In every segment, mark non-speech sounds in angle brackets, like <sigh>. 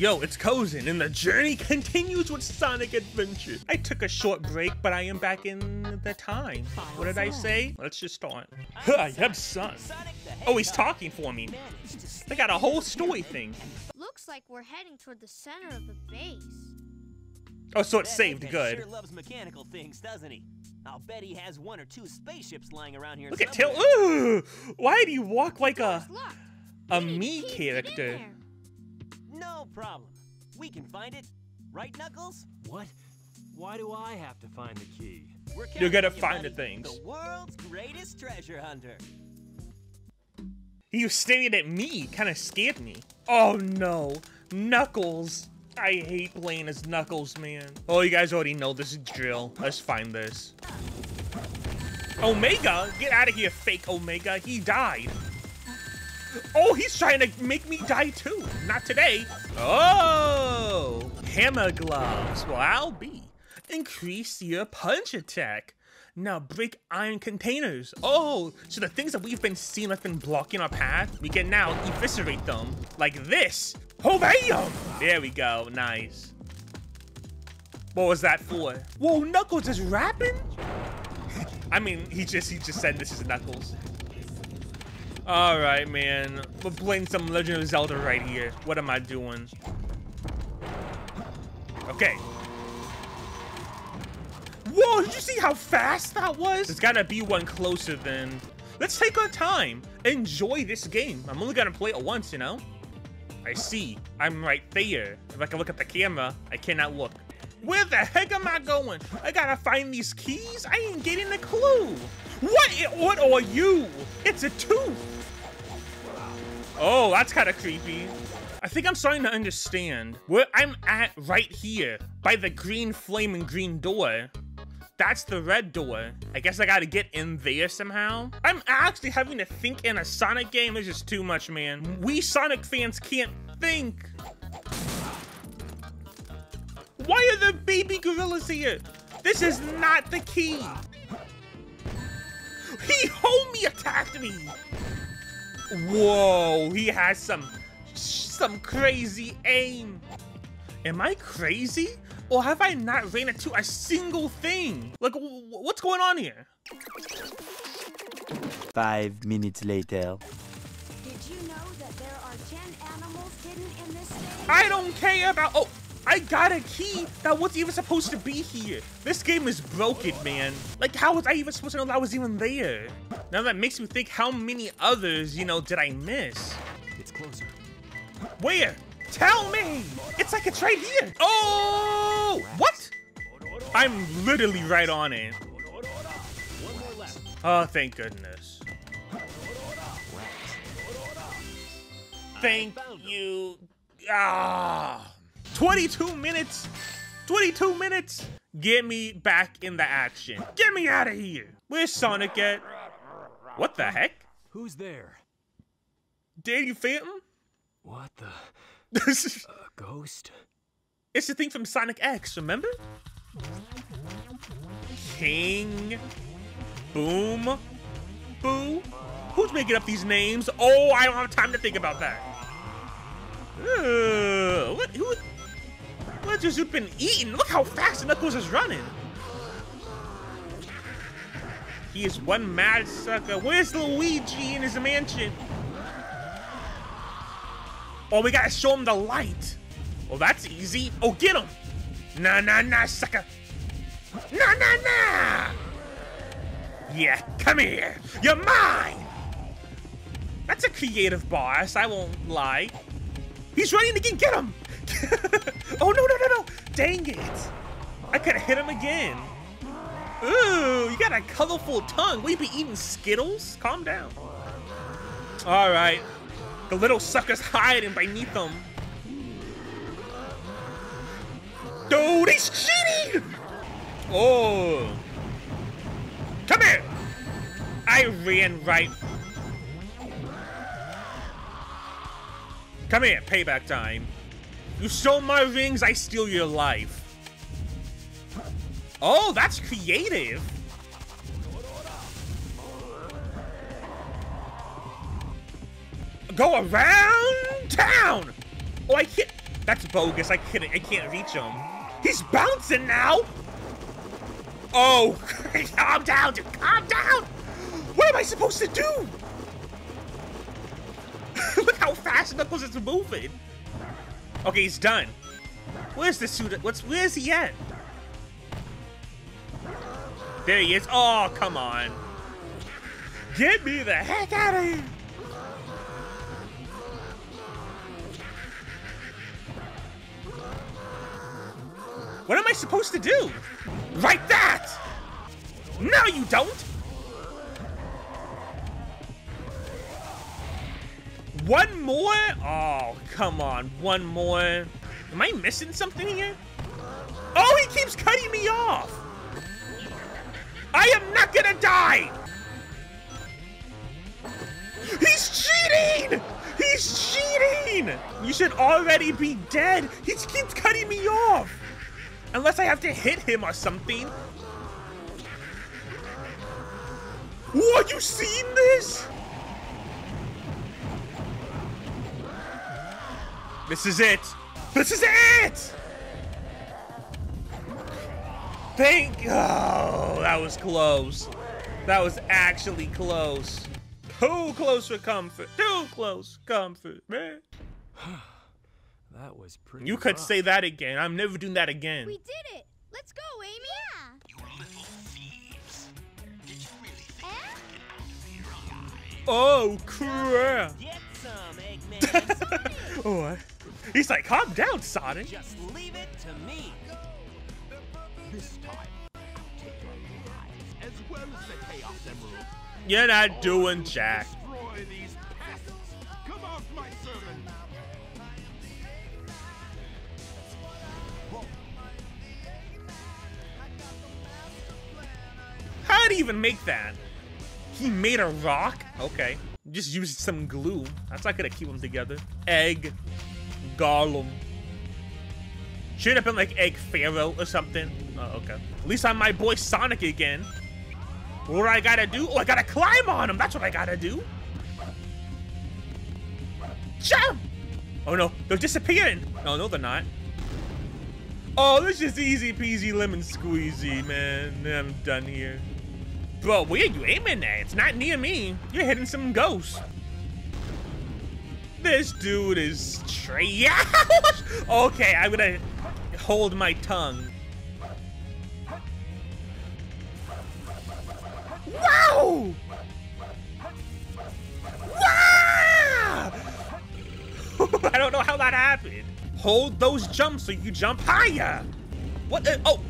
Yo, it's Kosen, and the journey <laughs> continues with Sonic Adventure. I took a short break, but I am back in the time. What did I say? Let's just start. <laughs> I have son. Oh, he's talking for me. They got a whole story thing. Looks like we're heading toward the center of the base. Oh, so it's saved. Good. Sure loves mechanical things, doesn't he? I'll bet he has one or two spaceships lying around here. Look at Tail. Ooh, why do you walk like a a me to keep in character? There. No problem. We can find it. Right, Knuckles? What? Why do I have to find the key? We're You're gonna you, find the things. The world's greatest treasure hunter. He was staring at me, kind of scared me. Oh no, Knuckles. I hate playing as Knuckles, man. Oh, you guys already know this is drill. Let's find this. Omega? Get out of here, fake Omega. He died. Oh, he's trying to make me die too. Not today. Oh, hammer gloves. Well, I'll be. Increase your punch attack. Now break iron containers. Oh, so the things that we've been seeing that's been blocking our path, we can now eviscerate them. Like this. Oh, bam! There we go. Nice. What was that for? Whoa, Knuckles is rapping? <laughs> I mean, he just he just said this is Knuckles. All right, man. We're playing some Legend of Zelda right here. What am I doing? Okay. Whoa, did you see how fast that was? There's gotta be one closer than... Let's take our time. Enjoy this game. I'm only gonna play it once, you know? I see. I'm right there. If I can look at the camera, I cannot look. Where the heck am I going? I gotta find these keys? I ain't getting a clue. What? What are you? It's a tooth. Oh, that's kind of creepy. I think I'm starting to understand. Where I'm at right here, by the green flame and green door. That's the red door. I guess I gotta get in there somehow. I'm actually having to think in a Sonic game. This is too much, man. We Sonic fans can't think. Why are the baby gorillas here? This is not the key. He homie attacked me. Whoa, he has some some crazy aim. Am I crazy? Or have I not ran into a single thing? Like, what's going on here? Five minutes later. Did you know that there are 10 animals hidden in this stage? I don't care about. Oh, I got a key that wasn't even supposed to be here. This game is broken, man. Like, how was I even supposed to know that I was even there? Now that makes me think how many others, you know, did I miss? It's closer. Where? Tell me! It's like it's right here! Oh! What? I'm literally right on it. Oh, thank goodness. Thank you. Ah. 22 minutes. 22 minutes. Get me back in the action. Get me out of here. Where's Sonic at? What the heck? Who's there? Danny Phantom? What the? this <laughs> is A ghost? It's the thing from Sonic X, remember? King. Boom. Boo. Who's making up these names? Oh, I don't have time to think about that. Ugh, what? Who? What has been eating? Look how fast Knuckles is running. He is one mad sucker. Where's Luigi in his mansion? Oh, we gotta show him the light. Well, that's easy. Oh, get him! Nah, nah, nah, sucker! Nah, nah, nah! Yeah, come here! You're mine! That's a creative boss, I won't lie. He's running again, get him! <laughs> oh, no, no! Dang it! I could have hit him again. Ooh, you got a colorful tongue. Will you be eating Skittles? Calm down. All right. The little sucker's hiding beneath them. Dude, he's cheating! Oh. Come here! I ran right. Come here, payback time. You stole my rings, I steal your life. Oh, that's creative. Go around town! Oh, I can't. That's bogus. I can't. I can't reach him. He's bouncing now. Oh, <laughs> calm down, dude. Calm down. What am I supposed to do? <laughs> Look how fast Knuckles is moving. Okay, he's done. Where's the suit? What's where's he at? There he is. Oh, come on. Get me the heck out of here. What am I supposed to do? Like that! No, you don't! One more? Oh, come on. One more. Am I missing something here? Oh, he keeps cutting me off! I am not gonna die! He's cheating! He's cheating! You should already be dead. He keeps cutting me off. Unless I have to hit him or something. What, you seen this? This is it. This is it! Thank, oh, that was close. That was actually close. Too close for comfort. Too close comfort, man. <sighs> That was pretty. You could rough. say that again. I'm never doing that again. We did it! Let's go, Amy! Eh? Oh, crap. Get some, Eggman. <laughs> oh, I- he's like, calm down, Sonic. Just leave it to me. This time, I'll take your lives as well as the Chaos Emerald. You're not doing jack. Destroy these pests. Come off my servant. How'd he even make that? He made a rock? Okay. Just used some glue. That's not gonna keep them together. Egg. Golem. Should have been like Egg Pharaoh or something. Oh, okay. At least I'm my boy Sonic again. What do I gotta do? Oh, I gotta climb on him. That's what I gotta do. Jump! Oh no, they're disappearing. No, no, they're not. Oh, this is easy peasy lemon squeezy, man. I'm done here. Bro, where are you aiming at? It's not near me. You're hitting some ghosts. This dude is trash. <laughs> okay, I'm gonna hold my tongue. Wow! Wow! <laughs> I don't know how that happened. Hold those jumps so you jump higher. What? The, oh.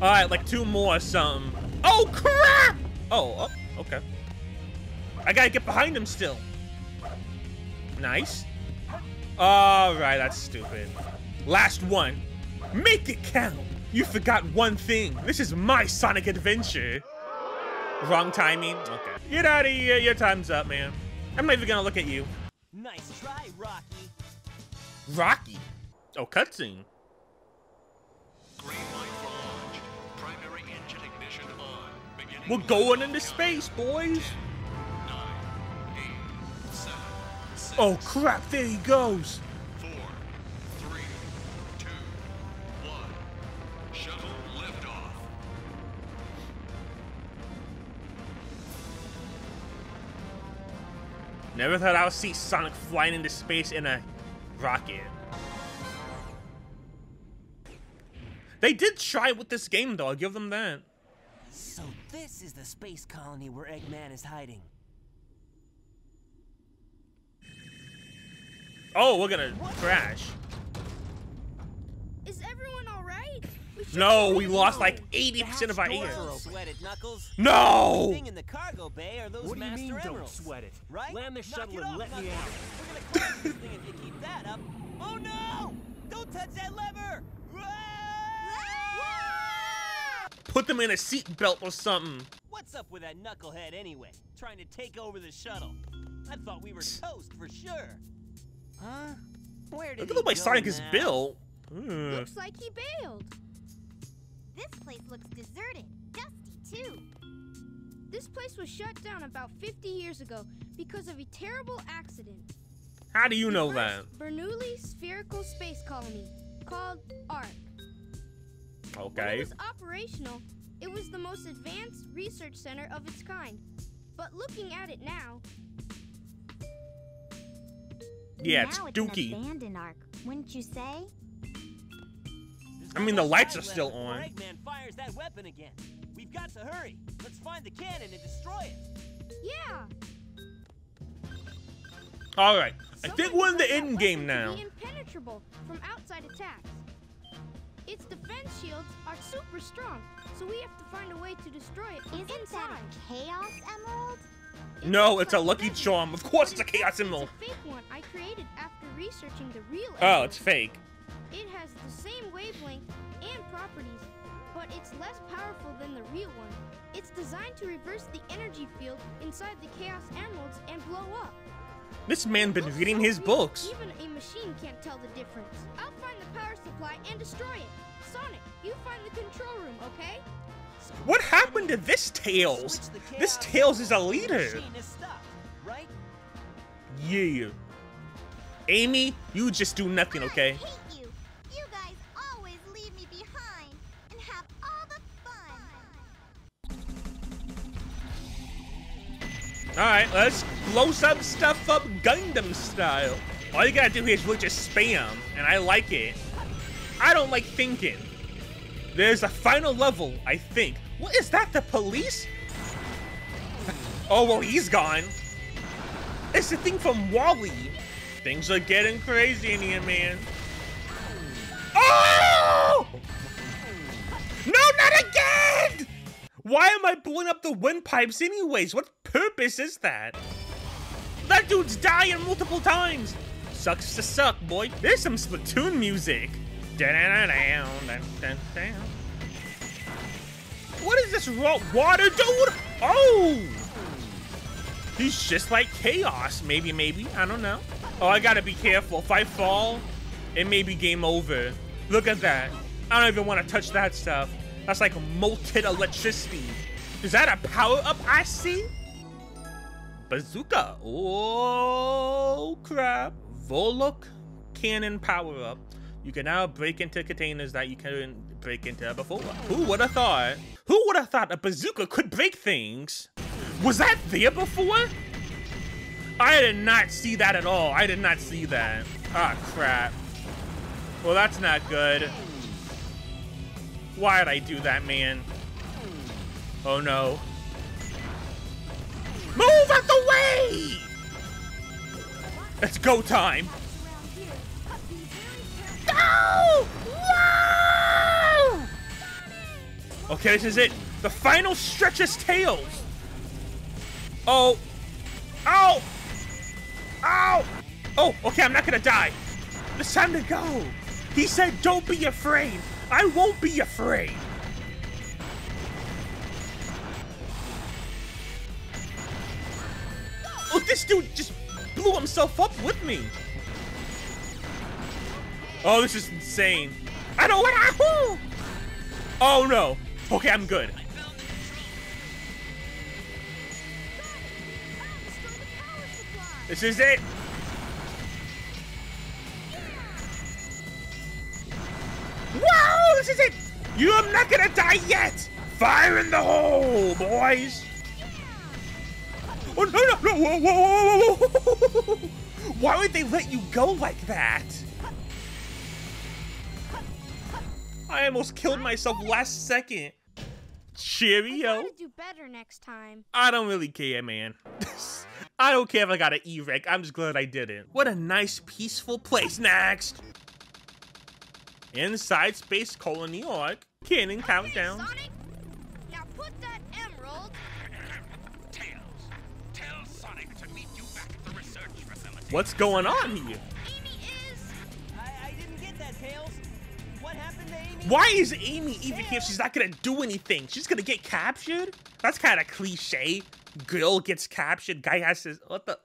All right, like two more or something. Oh crap! Oh, oh, okay. I gotta get behind him still. Nice. All right, that's stupid. Last one. Make it count. You forgot one thing. This is my Sonic adventure. Wrong timing. Okay. Get out of here. Your time's up, man. I'm not even gonna look at you. Nice try, Rocky. Rocky. Oh, cutscene. Green light launch. Primary engine ignition on. We're going into space, boys. Oh crap! There he goes. four, three, two, one. Shuttle liftoff. Never thought I would see Sonic flying into space in a rocket. They did try with this game, though. I'll give them that. So this is the space colony where Eggman is hiding. Oh, we're gonna crash. Is everyone alright? We No, we lost like 80% of our air. Sweat it, Knuckles. No! Thing in the cargo bay are those What do you master mean, don't sweat it? Right? Land the shuttle it and off, let me out. We're gonna crash this thing if you keep that up. Oh no! Don't touch that lever! Put them in a seatbelt or something. What's up with that knucklehead anyway? Trying to take over the shuttle. I thought we were toast for sure. Huh? Where did Look at the way go Sonic is built. Ugh. Looks hmm. like he bailed. This place looks deserted, dusty too. This place was shut down about 50 years ago because of a terrible accident. How do you the know that? Bernoulli spherical space colony called ARK. When Okay. it was operational, it was the most advanced research center of its kind. But looking at it now, Yeah, it's now it's dookie. an abandoned ark, wouldn't you say? I mean, the lights are still on. Eggman fires that weapon again. We've got to hurry. Let's find the cannon and destroy it. yeah. All right. I think we're in the end game now. Impenetrable from outside attacks. Its defense shields are super strong, so we have to find a way to destroy it from Isn't that inside. a Chaos Emerald? No, it's a lucky charm. Of course it's a Chaos Emerald. It's a fake one I created after researching the real. Oh, it's fake. It has the same wavelength and properties, but it's less powerful than the real one. It's designed to reverse the energy field inside the Chaos Emeralds and blow up. This man been reading so his books. Even a machine can't tell the difference. I'll find the power supply and destroy it. Sonic, you find the control room, okay? What happened to this Tails? This Tails is a leader. machine is stopped, right? Yeah. Amy, you just do nothing, okay? You. You guys always leave me behind and have all. Alright, let's blow some stuff up Gundam style. All you gotta do here is really just spam, and I like it. I don't like thinking. There's a final level, I think. What is that, the police? oh, well, he's gone. It's the thing from WALL-E. Things are getting crazy in here, man. Oh! No, not again! Why am I blowing up the windpipes anyways? What purpose is that? That dude's dying multiple times. Sucks to suck, boy. There's some Splatoon music. What is this water, dude? Oh! He's just like Chaos. Maybe, maybe. I don't know. Oh, I gotta be careful. If I fall, it may be game over. Look at that. I don't even want to touch that stuff. That's like molten electricity. Is that a power up I see? Bazooka. Oh, crap. Volok cannon power up. You can now break into containers that you couldn't break into before. Who would have thought? Who would have thought a bazooka could break things? Was that there before? I did not see that at all. I did not see that. Ah, crap. Well, that's not good. Why'd I do that, man? Oh no. Move out the way! It's go time. Oh, Careful. Go! Whoa! Okay, this is it. The final stretch is tails. Oh. Ow! Ow! Oh, okay, I'm not gonna die. It's time to go. He said, don't be afraid. I won't be afraid. Oh, this dude just blew himself up with me. Oh, this is insane. I don't want to. Oh no. Okay, I'm good. This is it. Wow, this is it. You're not gonna die yet. Fire in the hole, boys. Oh no no no! Whoa whoa whoa whoa whoa! Why would they let you go like that? I almost killed myself last second. Cheerio. gotta do better next time. I don't really care, man. <laughs> I don't care if I got an E-Rec. I'm just glad I didn't. What a nice, peaceful place. Next. Inside Space Colony ARK. Cannon countdown. Sonic, now put that emerald. Tails, tell Sonic to meet you back at the research facility. What's going on here? Why is Amy even here she's not gonna do anything? She's gonna get captured? That's kind of cliche. Girl gets captured, guy has to. What the?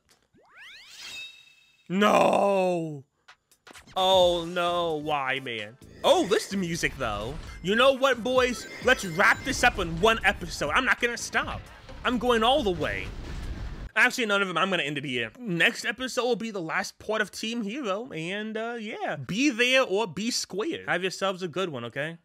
No! Oh no, why, man? Oh, this is music though. You know what, boys? Let's wrap this up in one episode. I'm not gonna stop. I'm going all the way. Actually, none of them. I'm gonna end it here. Next episode will be the last part of Team Hero, and uh, yeah, be there or be square. Have yourselves a good one, okay?